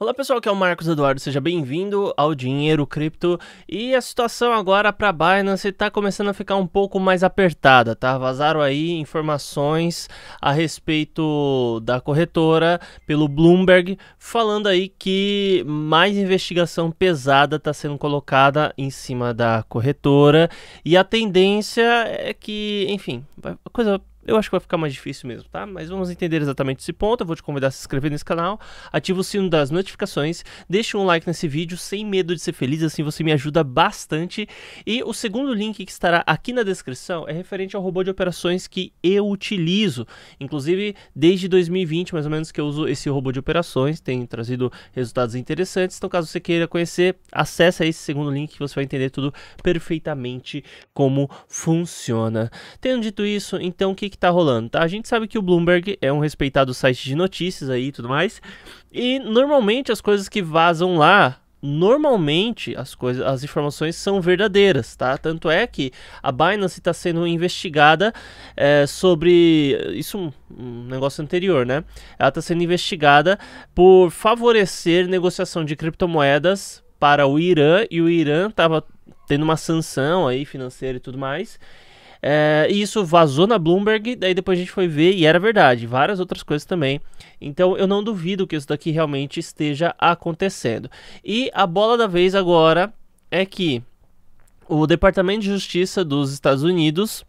Olá pessoal, aqui é o Marcos Eduardo, seja bem-vindo ao Dinheiro Cripto. E a situação agora para Binance está começando a ficar um pouco mais apertada, tá? Vazaram aí informações a respeito da corretora pelo Bloomberg, falando aí que mais investigação pesada está sendo colocada em cima da corretora e a tendência é que, enfim, a coisa eu acho que vai ficar mais difícil mesmo, tá? Mas vamos entender exatamente esse ponto. Eu vou te convidar a se inscrever nesse canal, ativa o sino das notificações, deixa um like nesse vídeo sem medo de ser feliz, assim você me ajuda bastante. E o segundo link que estará aqui na descrição é referente ao robô de operações que eu utilizo. Inclusive, desde 2020, mais ou menos, que eu uso esse robô de operações, tem trazido resultados interessantes. Então, caso você queira conhecer, acessa esse segundo link que você vai entender tudo perfeitamente como funciona. Tendo dito isso, então o que, que que tá rolando, tá? A gente sabe que o Bloomberg é um respeitado site de notícias aí e tudo mais. E normalmente as coisas que vazam lá normalmente as coisas, as informações são verdadeiras, tá? Tanto é que a Binance está sendo investigada é, sobre isso um, um, negócio anterior, né? Ela está sendo investigada por favorecer negociação de criptomoedas para o Irã e o Irã estava tendo uma sanção aí financeira e tudo mais. É, e isso vazou na Bloomberg, daí depois a gente foi ver e era verdade, várias outras coisas também. Então eu não duvido que isso daqui realmente esteja acontecendo. E a bola da vez agora é que o Departamento de Justiça dos Estados Unidos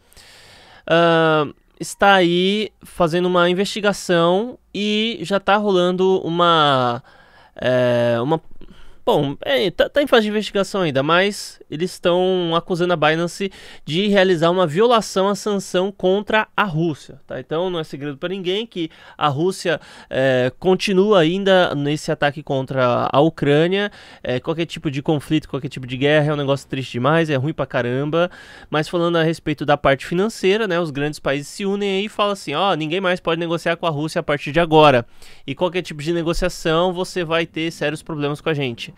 uh, está aí fazendo uma investigação e já está rolando uma, é, uma Bom, é, tá, tá, em fase de investigação ainda, mas eles estão acusando a Binance de realizar uma violação à sanção contra a Rússia. Tá? Então não é segredo para ninguém que a Rússia é, continua ainda nesse ataque contra a Ucrânia. É, qualquer tipo de conflito, qualquer tipo de guerra é um negócio triste demais, é ruim pra caramba. Mas falando a respeito da parte financeira, né, os grandes países se unem aí e falam assim: ó, ninguém mais pode negociar com a Rússia a partir de agora. E qualquer tipo de negociação você vai ter sérios problemas com a gente.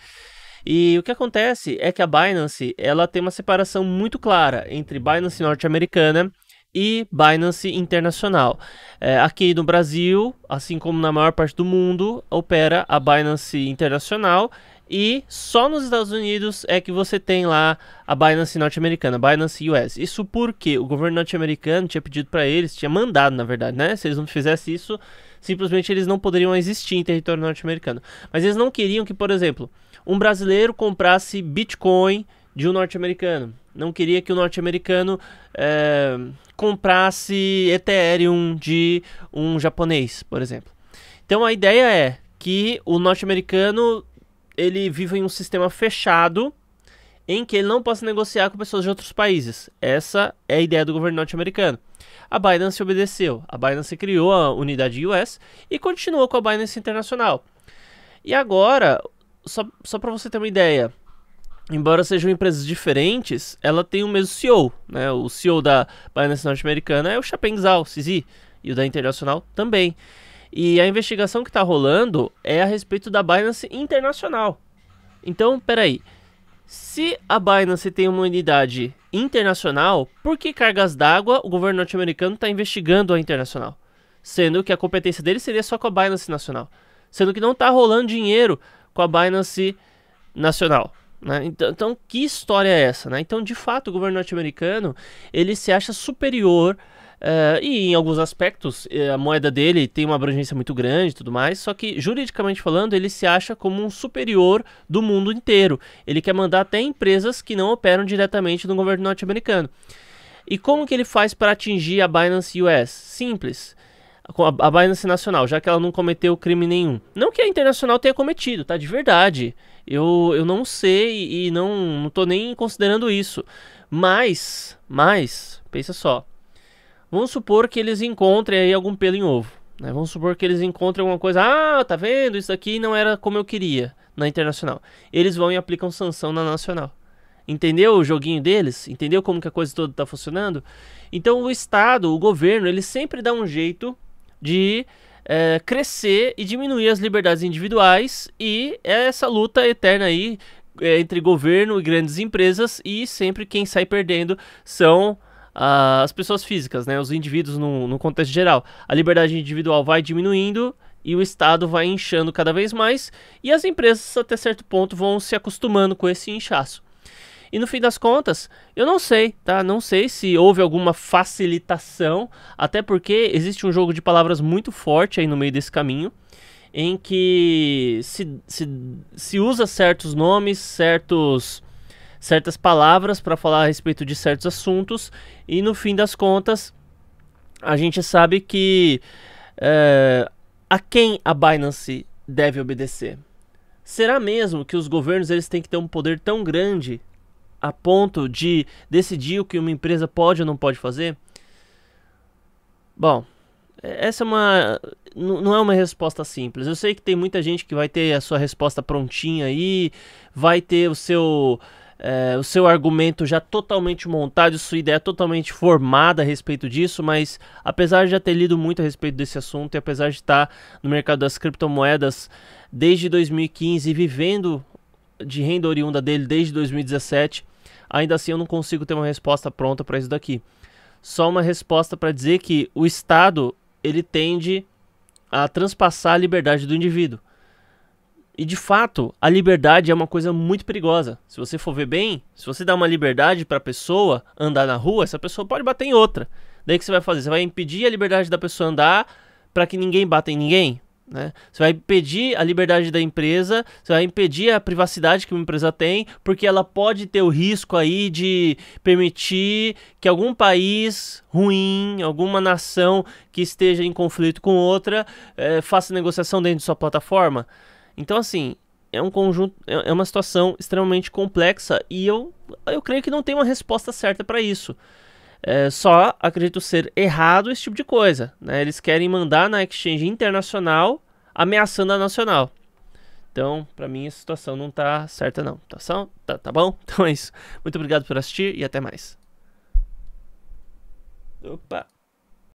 E o que acontece é que a Binance ela tem uma separação muito clara entre Binance norte-americana e Binance Internacional. É, aqui no Brasil, assim como na maior parte do mundo, opera a Binance Internacional e só nos Estados Unidos é que você tem lá a Binance norte-americana, Binance US. Isso porque o governo norte-americano tinha pedido para eles, tinha mandado na verdade, né? Se eles não fizessem isso, simplesmente eles não poderiam existir em território norte-americano. Mas eles não queriam que, por exemplo, um brasileiro comprasse Bitcoin de um norte-americano. Não queria que o norte-americano é, comprasse Ethereum de um japonês, por exemplo. Então a ideia é que o norte-americano ele vive em um sistema fechado em que ele não possa negociar com pessoas de outros países. Essa é a ideia do governo norte-americano. A Binance obedeceu. A Binance criou a unidade US e continuou com a Binance Internacional. E agora só, só para você ter uma ideia, embora sejam empresas diferentes, ela tem o mesmo CEO, né? O CEO da Binance norte-americana é o Chapeng Zhao, CZ, e o da Internacional também. E a investigação que está rolando é a respeito da Binance Internacional. Então, peraí. Se a Binance tem uma unidade internacional, por que cargas d'água o governo norte-americano está investigando a internacional? Sendo que a competência dele seria só com a Binance Nacional. Sendo que não está rolando dinheiro com a Binance Nacional. Né? Então, então, que história é essa? Né? Então, de fato, o governo norte-americano ele se acha superior uh, e, em alguns aspectos, eh, a moeda dele tem uma abrangência muito grande e tudo mais. Só que, juridicamente falando, ele se acha como um superior do mundo inteiro. Ele quer mandar até empresas que não operam diretamente no governo norte-americano. E como que ele faz para atingir a Binance US? Simples a, Binance Nacional, já que ela não cometeu crime nenhum. Não que a Internacional tenha cometido, tá? De verdade. Eu, eu não sei e não, não tô nem considerando isso. Mas, mas, pensa só. Vamos supor que eles encontrem aí algum pelo em ovo. Né? Vamos supor que eles encontrem alguma coisa. Ah, tá vendo? Isso aqui não era como eu queria na internacional. Eles vão e aplicam sanção na nacional. Entendeu o joguinho deles? Entendeu como que a coisa toda está funcionando? Então o Estado, o governo, ele sempre dá um jeito de é, crescer e diminuir as liberdades individuais e é essa luta eterna aí é, entre governo e grandes empresas e sempre quem sai perdendo são as pessoas físicas, né, os indivíduos no, no contexto geral. A liberdade individual vai diminuindo e o Estado vai inchando cada vez mais e as empresas até certo ponto vão se acostumando com esse inchaço. E no fim das contas, eu não sei, tá? Não sei se houve alguma facilitação, até porque existe um jogo de palavras muito forte aí no meio desse caminho, em que se, se, se usa certos nomes, certos certas palavras para falar a respeito de certos assuntos e no fim das contas a gente sabe que é, a quem a Binance deve obedecer? Será mesmo que os governos eles têm que ter um poder tão grande a ponto de decidir o que uma empresa pode ou não pode fazer? Bom, essa é uma não é uma resposta simples. Eu sei que tem muita gente que vai ter a sua resposta prontinha aí, vai ter o seu é, o seu argumento já totalmente montado, sua ideia totalmente formada a respeito disso, mas apesar de já ter lido muito a respeito desse assunto e apesar de estar no mercado das criptomoedas desde 2015 vivendo de renda oriunda dele desde 2017, ainda assim eu não consigo ter uma resposta pronta para isso daqui. Só uma resposta para dizer que o Estado ele tende a transpassar a liberdade do indivíduo. E de fato, a liberdade é uma coisa muito perigosa. Se você for ver bem, se você dá uma liberdade para a pessoa andar na rua, essa pessoa pode bater em outra. Daí o que você vai fazer? Você vai impedir a liberdade da pessoa andar para que ninguém bata em ninguém? Né? Você vai impedir a liberdade da empresa, você vai impedir a privacidade que uma empresa tem, porque ela pode ter o risco aí de permitir que algum país ruim, alguma nação que esteja em conflito com outra, é, faça negociação dentro de sua plataforma. Então, assim, é um conjunto, é, é uma situação extremamente complexa e eu, eu creio que não tem uma resposta certa para isso. É, só acredito ser errado esse tipo de coisa. Né? Eles querem mandar na exchange internacional ameaçando a nacional. Então, para mim, a situação não tá certa, não. Tá, tá, tá bom? Então é isso. Muito obrigado por assistir e até mais. Opa!